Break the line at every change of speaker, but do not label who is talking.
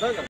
да?